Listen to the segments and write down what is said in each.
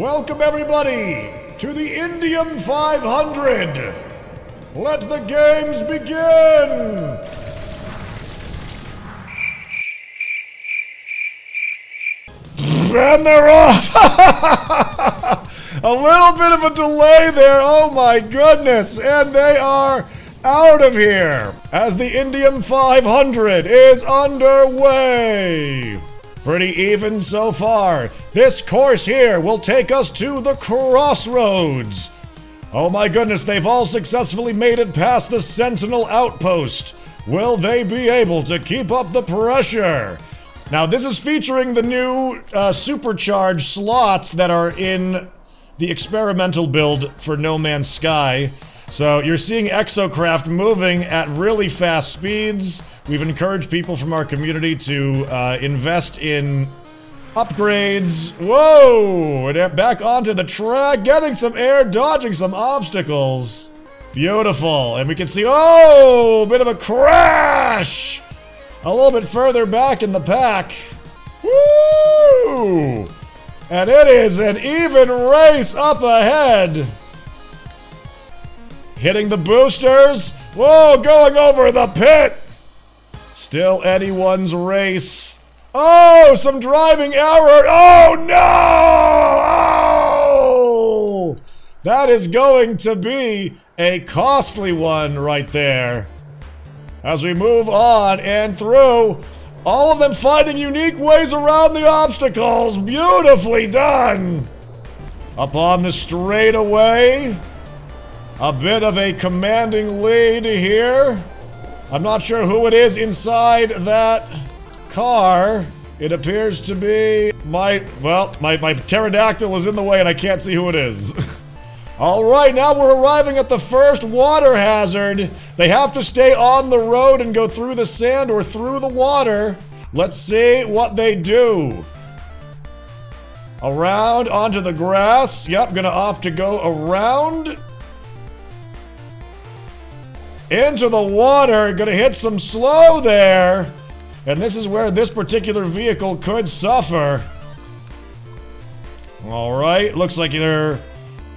Welcome, everybody, to the Indium 500. Let the games begin. And they're off. a little bit of a delay there. Oh my goodness. And they are out of here as the Indium 500 is underway. Pretty even so far. This course here will take us to the crossroads. Oh my goodness, they've all successfully made it past the Sentinel outpost. Will they be able to keep up the pressure? Now, this is featuring the new uh, supercharged slots that are in the experimental build for No Man's Sky. So you're seeing Exocraft moving at really fast speeds. We've encouraged people from our community to uh, invest in upgrades. Whoa! And back onto the track, getting some air, dodging some obstacles. Beautiful. And we can see, oh, a bit of a crash! A little bit further back in the pack. Woo! And it is an even race up ahead. Hitting the boosters. Whoa, going over the pit. Still anyone's race. Oh, some driving error. Oh, no! Oh! That is going to be a costly one right there. As we move on and through, all of them finding unique ways around the obstacles. Beautifully done. Up on the straightaway. A bit of a commanding lead here. I'm not sure who it is inside that car. It appears to be my, well, my, my pterodactyl is in the way and I can't see who it is. All right, now we're arriving at the first water hazard. They have to stay on the road and go through the sand or through the water. Let's see what they do. Around onto the grass. Yep, gonna opt to go around. Into the water. Gonna hit some slow there. And this is where this particular vehicle could suffer. All right, looks like they're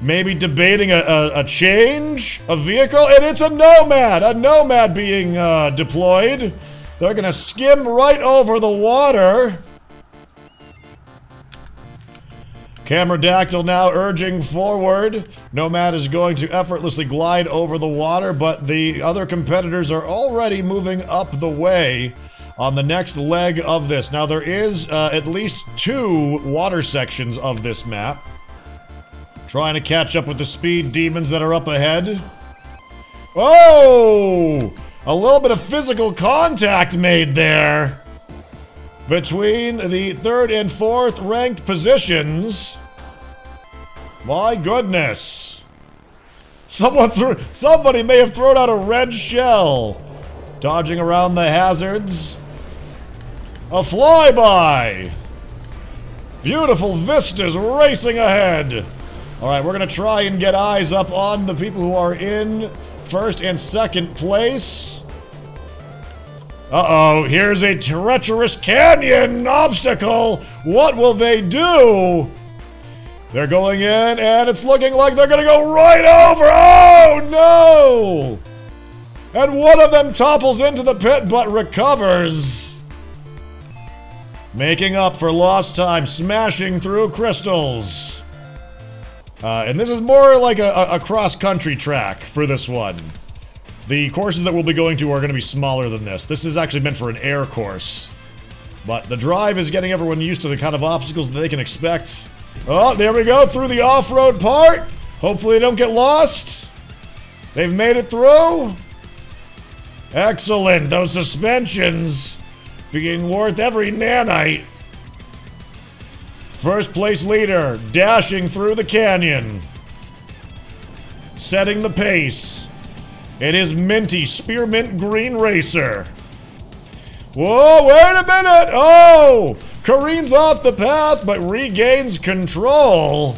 maybe debating a, a, a, change of vehicle, and it's a Nomad, a Nomad being uh, deployed. They're gonna skim right over the water. Cameradactyl now urging forward. Nomad is going to effortlessly glide over the water, but the other competitors are already moving up the way on the next leg of this. Now, there is uh, at least two water sections of this map. Trying to catch up with the speed demons that are up ahead. Oh! A little bit of physical contact made there. Between the third and fourth ranked positions. My goodness. Someone threw, somebody may have thrown out a red shell. Dodging around the hazards. A flyby. Beautiful vistas racing ahead. All right, we're going to try and get eyes up on the people who are in first and second place. Uh-oh, here's a treacherous canyon obstacle. What will they do? They're going in, and it's looking like they're going to go right over. Oh, no! And one of them topples into the pit but recovers. Making up for lost time, smashing through crystals. Uh, and this is more like a, a cross-country track for this one. The courses that we'll be going to are going to be smaller than this. This is actually meant for an air course. But the drive is getting everyone used to the kind of obstacles that they can expect. Oh, there we go, through the off-road part. Hopefully they don't get lost. They've made it through. Excellent, those suspensions being worth every nanite. First place leader, dashing through the canyon. Setting the pace. It is Minty Spearmint Green Racer. Whoa, wait a minute! Oh! Careens off the path but regains control.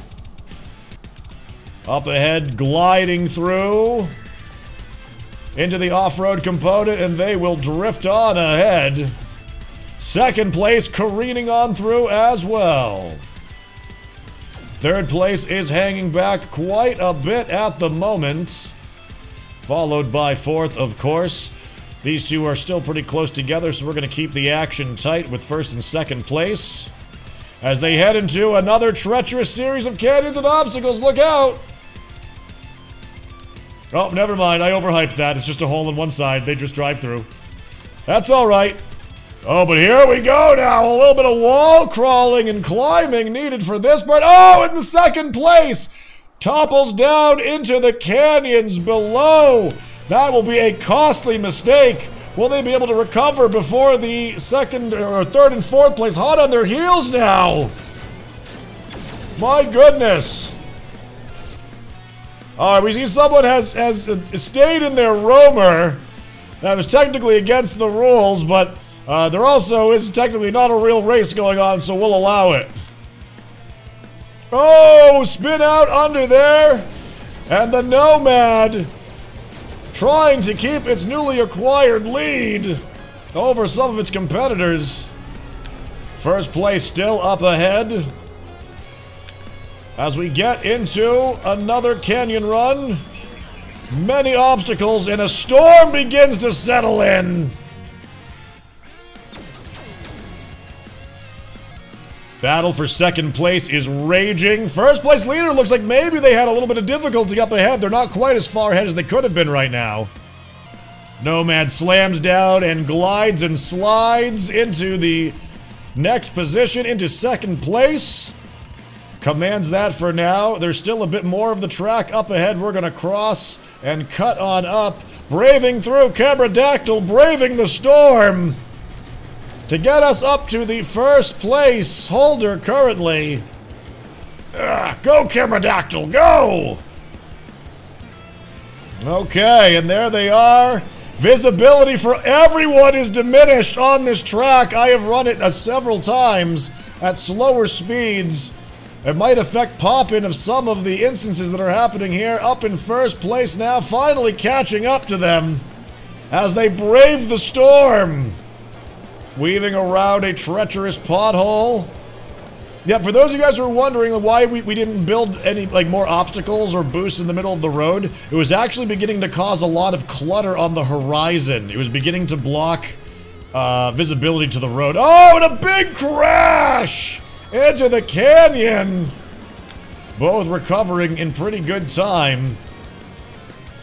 Up ahead, gliding through. Into the off-road component and they will drift on ahead. Second place, careening on through as well. Third place is hanging back quite a bit at the moment. Followed by fourth, of course. These two are still pretty close together, so we're going to keep the action tight with first and second place. As they head into another treacherous series of canyons and obstacles, look out! Oh, never mind, I overhyped that. It's just a hole in one side, they just drive through. That's alright. Oh, but here we go now. A little bit of wall crawling and climbing needed for this part. Oh, in the second place! Topples down into the canyons below. That will be a costly mistake. Will they be able to recover before the second or third and fourth place? Hot on their heels now. My goodness. All right, we see someone has has stayed in their roamer. That was technically against the rules, but uh, there also is technically not a real race going on, so we'll allow it. Oh, spin out under there. And the Nomad trying to keep its newly acquired lead over some of its competitors. First place still up ahead. As we get into another canyon run, many obstacles and a storm begins to settle in. Battle for second place is raging. First place leader looks like maybe they had a little bit of difficulty up ahead. They're not quite as far ahead as they could have been right now. Nomad slams down and glides and slides into the next position, into second place. Commands that for now. There's still a bit more of the track up ahead. We're going to cross and cut on up. Braving through Cabradactyl, braving the storm to get us up to the first place holder currently. Ugh, go, Cabradactyl, go! Okay, and there they are. Visibility for everyone is diminished on this track. I have run it uh, several times at slower speeds. It might affect pop-in of some of the instances that are happening here. Up in first place now, finally catching up to them as they brave the storm weaving around a treacherous pothole. Yeah, for those of you guys who are wondering why we, we didn't build any like more obstacles or boosts in the middle of the road, it was actually beginning to cause a lot of clutter on the horizon. It was beginning to block uh, visibility to the road. Oh, and a big crash into the canyon. Both recovering in pretty good time.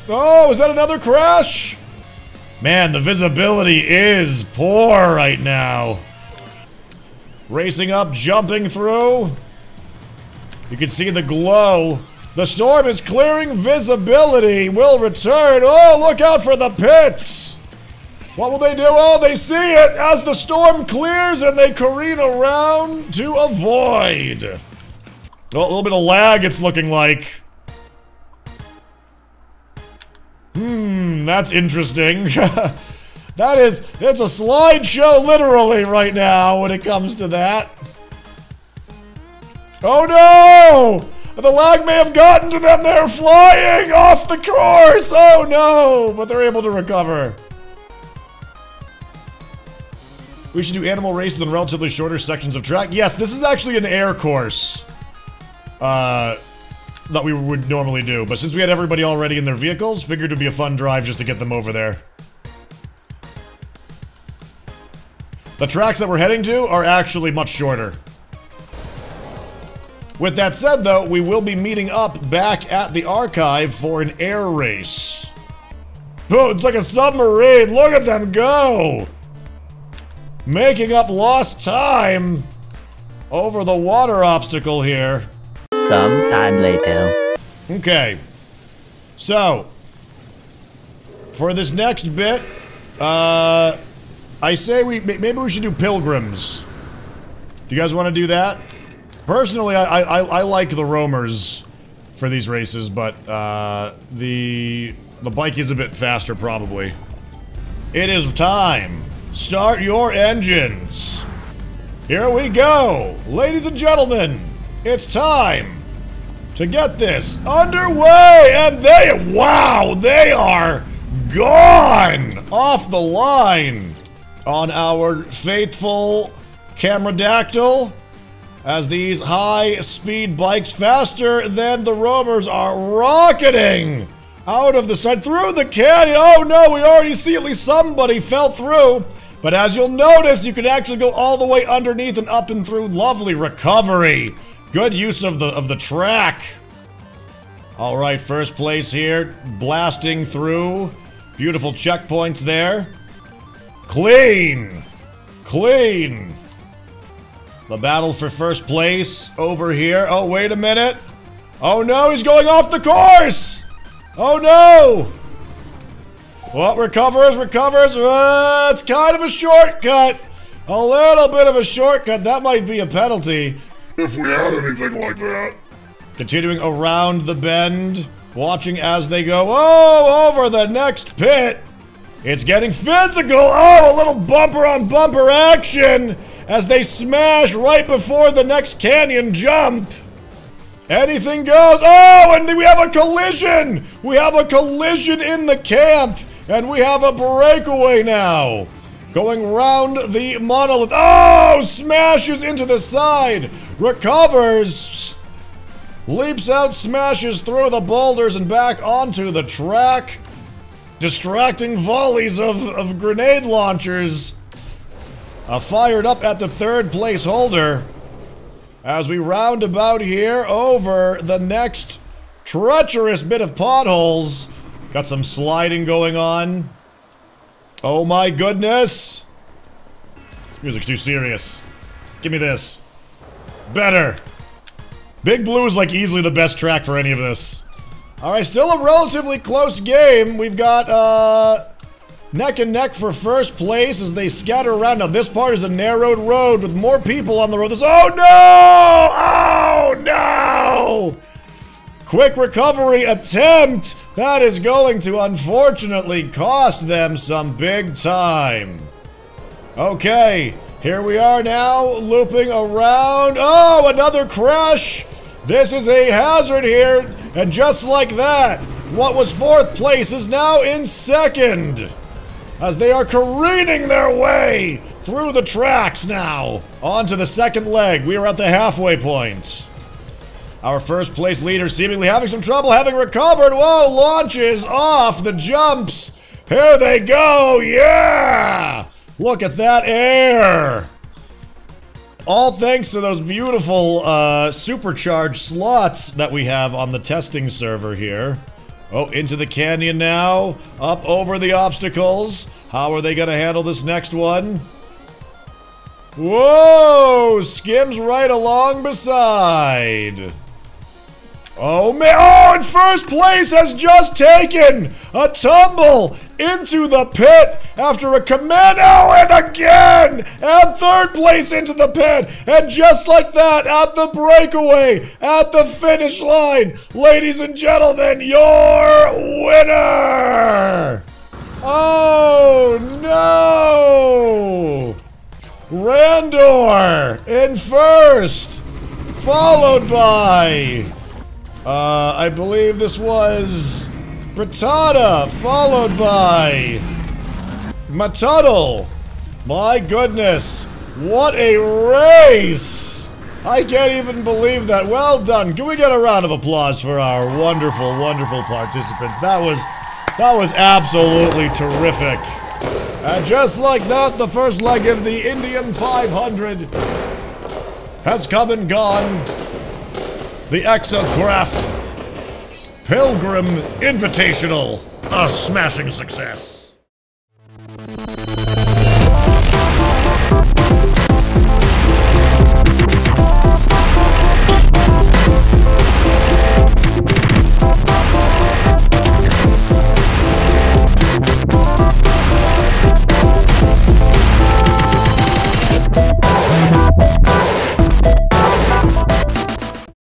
Oh, is that another crash? Man, the visibility is poor right now. Racing up, jumping through. You can see the glow. The storm is clearing visibility. Will return. Oh, look out for the pits. What will they do? Oh, they see it as the storm clears and they careen around to avoid. Oh, a little bit of lag, it's looking like. Hmm, that's interesting. that is, it's a slideshow literally right now when it comes to that. Oh no! The lag may have gotten to them. They're flying off the course. Oh no! But they're able to recover. We should do animal races on relatively shorter sections of track. Yes, this is actually an air course. Uh, that we would normally do. But since we had everybody already in their vehicles, figured it would be a fun drive just to get them over there. The tracks that we're heading to are actually much shorter. With that said, though, we will be meeting up back at the archive for an air race. Oh, it's like a submarine. Look at them go. Making up lost time over the water obstacle here. Some time later. Okay. So, for this next bit, uh, I say we maybe we should do pilgrims. Do you guys want to do that? Personally, I, I, I like the roamers for these races, but uh, the the bike is a bit faster probably. It is time. Start your engines. Here we go, ladies and gentlemen. It's time to get this underway, and they, wow, they are gone off the line on our faithful camera dactyl as these high-speed bikes, faster than the roamers, are rocketing out of the side through the canyon. Oh no, we already see at least somebody fell through. But as you'll notice, you can actually go all the way underneath and up and through. Lovely recovery. Good use of the of the track. All right, first place here, blasting through. Beautiful checkpoints there. Clean. Clean. The battle for first place over here. Oh, wait a minute. Oh no, he's going off the course. Oh no. What recovers, recovers. Uh, it's kind of a shortcut. A little bit of a shortcut. That might be a penalty. If we had anything like that. Continuing around the bend, watching as they go, oh, over the next pit. It's getting physical. Oh, a little bumper on bumper action as they smash right before the next canyon jump. Anything goes. Oh, and we have a collision. We have a collision in the camp, and we have a breakaway now. Going round the monolith. Oh, smashes into the side. Recovers. Leaps out, smashes through the boulders and back onto the track. Distracting volleys of, of grenade launchers. Uh, fired up at the third place holder. As we round about here over the next treacherous bit of potholes. Got some sliding going on. Oh my goodness. This music's too serious. Give me this. Better. Big Blue is like easily the best track for any of this. Alright, still a relatively close game. We've got, uh, neck and neck for first place as they scatter around. Now, this part is a narrowed road with more people on the road. This, oh no! Oh no! Quick recovery attempt! That is going to unfortunately cost them some big time. Okay, here we are now, looping around. Oh, another crash! This is a hazard here, and just like that, what was fourth place is now in second. As they are careening their way through the tracks now. onto the second leg. We are at the halfway point. Our first place leader seemingly having some trouble, having recovered. Whoa, launches off the jumps. Here they go. Yeah! Look at that air. All thanks to those beautiful uh, supercharged slots that we have on the testing server here. Oh, into the canyon now. Up over the obstacles. How are they going to handle this next one? Whoa! Skims right along beside. Oh man! Oh, in first place has just taken a tumble into the pit after a commando and again! And third place into the pit! And just like that, at the breakaway, at the finish line, ladies and gentlemen, your winner! Oh no! Randor in first, followed by, uh, I believe this was Britada, followed by Matuttle. My goodness, what a race! I can't even believe that. Well done. Can we get a round of applause for our wonderful, wonderful participants? That was, that was absolutely terrific. And just like that, the first leg of the Indium 500 has come and gone. The Exocraft Pilgrim Invitational, a smashing success.